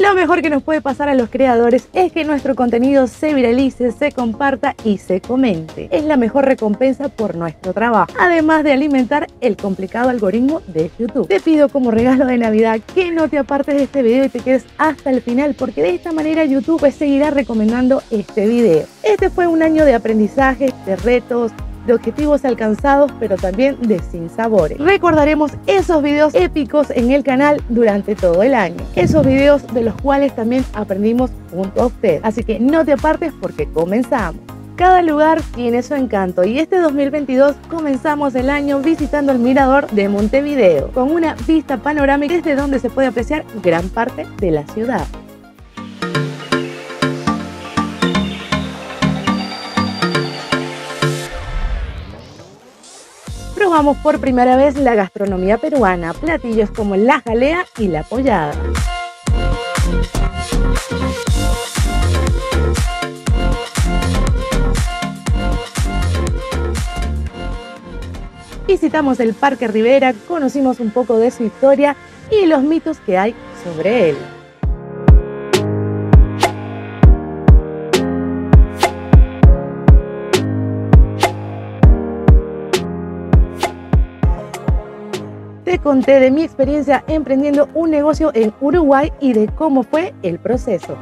Lo mejor que nos puede pasar a los creadores es que nuestro contenido se viralice, se comparta y se comente. Es la mejor recompensa por nuestro trabajo, además de alimentar el complicado algoritmo de YouTube. Te pido como regalo de Navidad que no te apartes de este video y te quedes hasta el final porque de esta manera YouTube seguirá recomendando este video. Este fue un año de aprendizaje, de retos, objetivos alcanzados, pero también de sinsabores. Recordaremos esos videos épicos en el canal durante todo el año. Esos videos de los cuales también aprendimos junto a usted. Así que no te apartes porque comenzamos. Cada lugar tiene su encanto y este 2022 comenzamos el año visitando el mirador de Montevideo con una vista panorámica desde donde se puede apreciar gran parte de la ciudad. Por primera vez la gastronomía peruana, platillos como la jalea y la pollada. Visitamos el Parque Rivera, conocimos un poco de su historia y los mitos que hay sobre él. Conté de mi experiencia emprendiendo un negocio en Uruguay y de cómo fue el proceso.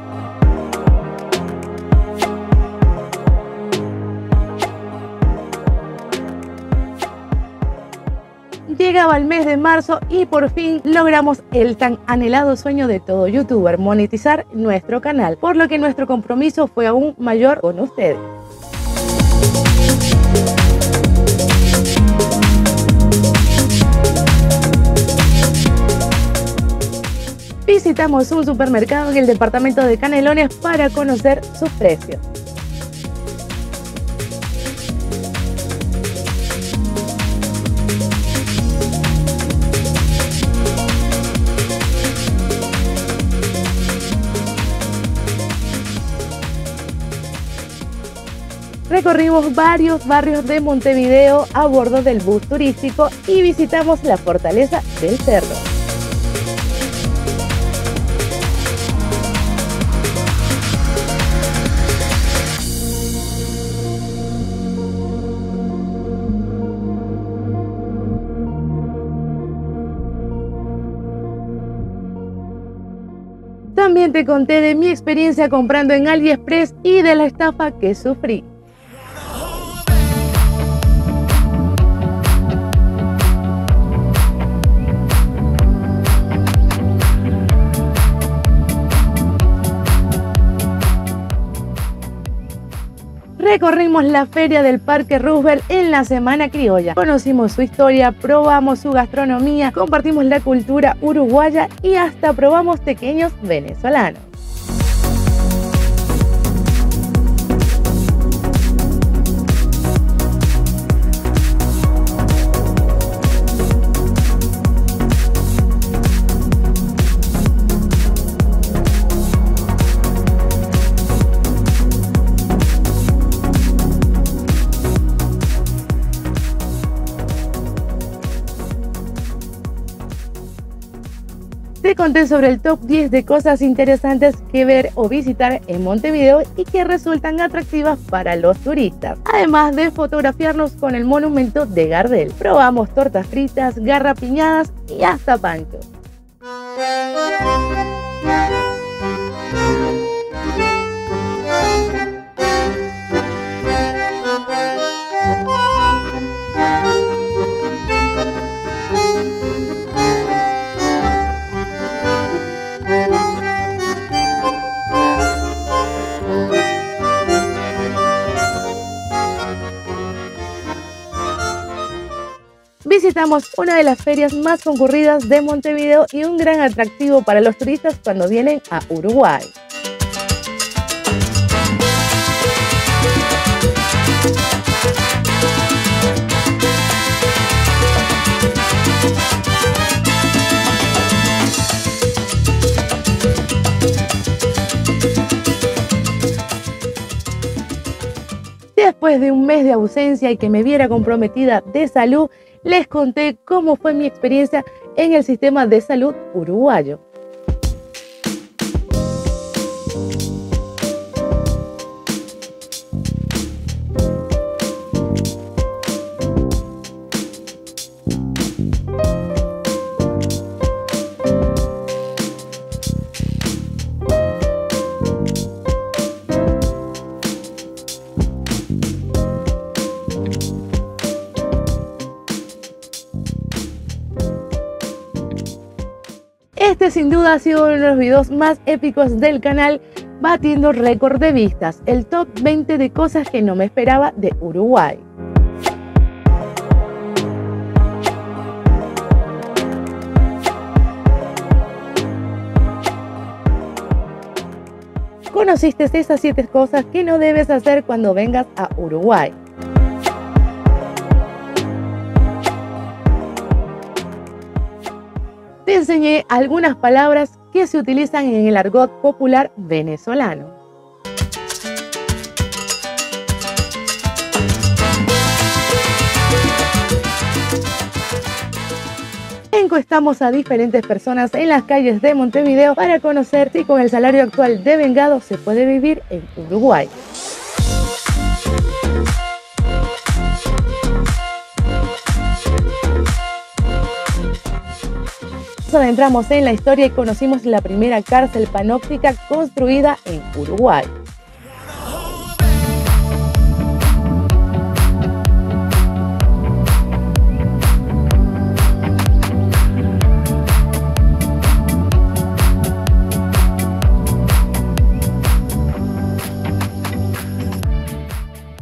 Llegaba el mes de marzo y por fin logramos el tan anhelado sueño de todo youtuber, monetizar nuestro canal, por lo que nuestro compromiso fue aún mayor con ustedes. Visitamos un supermercado en el departamento de Canelones para conocer sus precios. Recorrimos varios barrios de Montevideo a bordo del bus turístico y visitamos la fortaleza del cerro. Te conté de mi experiencia comprando en AliExpress y de la estafa que sufrí. Recorrimos la feria del Parque Roosevelt en la Semana Criolla. Conocimos su historia, probamos su gastronomía, compartimos la cultura uruguaya y hasta probamos pequeños venezolanos. Te conté sobre el top 10 de cosas interesantes que ver o visitar en Montevideo y que resultan atractivas para los turistas. Además de fotografiarnos con el monumento de Gardel. Probamos tortas fritas, garrapiñadas y hasta panchos. Visitamos una de las ferias más concurridas de Montevideo y un gran atractivo para los turistas cuando vienen a Uruguay. Después de un mes de ausencia y que me viera comprometida de salud, les conté cómo fue mi experiencia en el sistema de salud uruguayo. Sin duda ha sido uno de los videos más épicos del canal, batiendo récord de vistas, el top 20 de cosas que no me esperaba de Uruguay. conociste esas 7 cosas que no debes hacer cuando vengas a Uruguay. Te enseñé algunas palabras que se utilizan en el argot popular venezolano. encuestamos a diferentes personas en las calles de Montevideo para conocer si con el salario actual de vengado se puede vivir en Uruguay. Nos adentramos en la historia y conocimos la primera cárcel panóptica construida en Uruguay.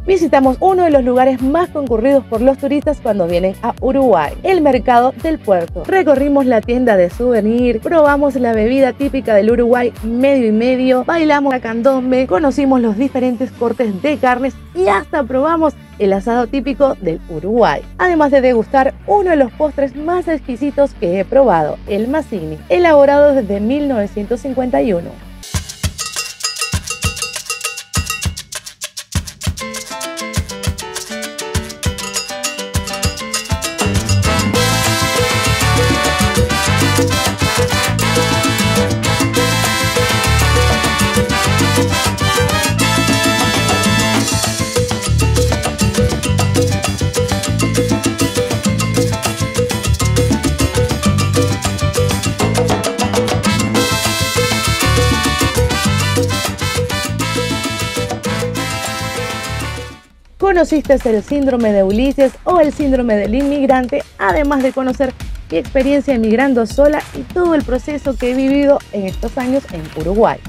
Visitamos uno de los lugares más concurridos por los turistas cuando vienen a Uruguay, el mercado del puerto. Recorrimos la tienda de souvenir, probamos la bebida típica del Uruguay medio y medio, bailamos la candombe, conocimos los diferentes cortes de carnes y hasta probamos el asado típico del Uruguay. Además de degustar uno de los postres más exquisitos que he probado, el Massini, elaborado desde 1951. Conociste el síndrome de Ulises o el síndrome del inmigrante, además de conocer mi experiencia emigrando sola y todo el proceso que he vivido en estos años en Uruguay.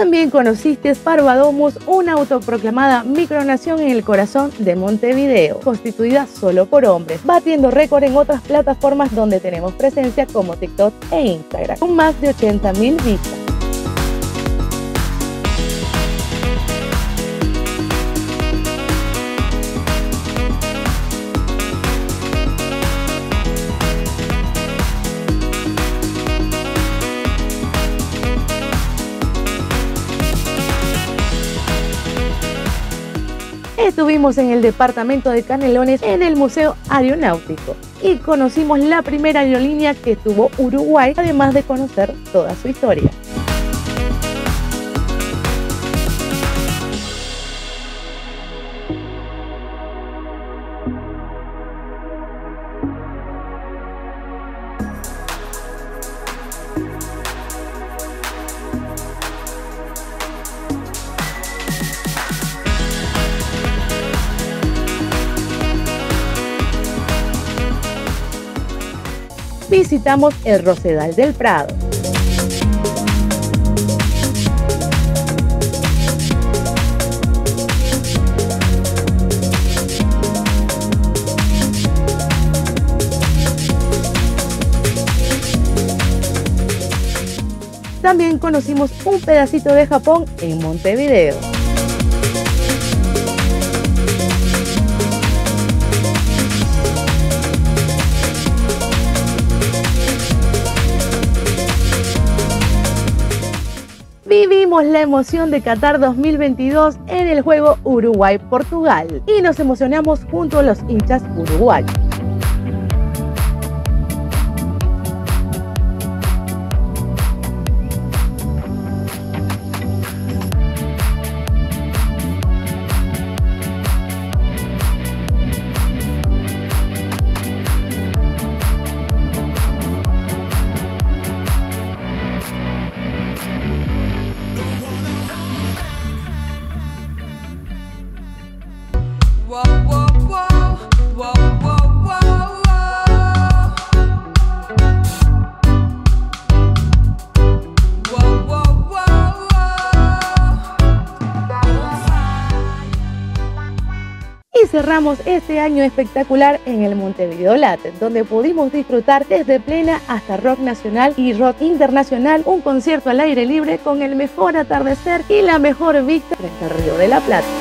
También conociste Parvadomus, una autoproclamada micronación en el corazón de Montevideo, constituida solo por hombres, batiendo récord en otras plataformas donde tenemos presencia como TikTok e Instagram, con más de 80.000 vistas. Estuvimos en el departamento de Canelones en el Museo Aeronáutico y conocimos la primera aerolínea que tuvo Uruguay, además de conocer toda su historia. Visitamos el Rosedal del Prado. También conocimos un pedacito de Japón en Montevideo. La emoción de Qatar 2022 en el juego Uruguay-Portugal y nos emocionamos junto a los hinchas uruguayos. Cerramos este año espectacular en el Montevideo Latin, donde pudimos disfrutar desde plena hasta rock nacional y rock internacional, un concierto al aire libre con el mejor atardecer y la mejor vista frente al Río de la Plata.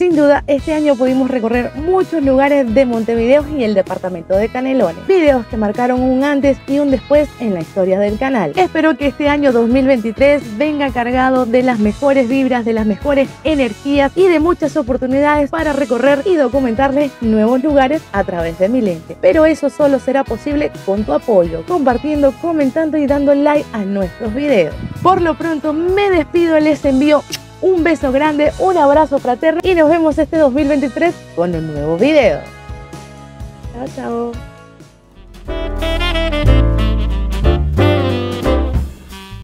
Sin duda, este año pudimos recorrer muchos lugares de Montevideo y el departamento de Canelones. Videos que marcaron un antes y un después en la historia del canal. Espero que este año 2023 venga cargado de las mejores vibras, de las mejores energías y de muchas oportunidades para recorrer y documentarles nuevos lugares a través de mi lente. Pero eso solo será posible con tu apoyo, compartiendo, comentando y dando like a nuestros videos. Por lo pronto me despido, les envío un beso grande, un abrazo fraterno y nos vemos este 2023 con un nuevo video. Chao, chao.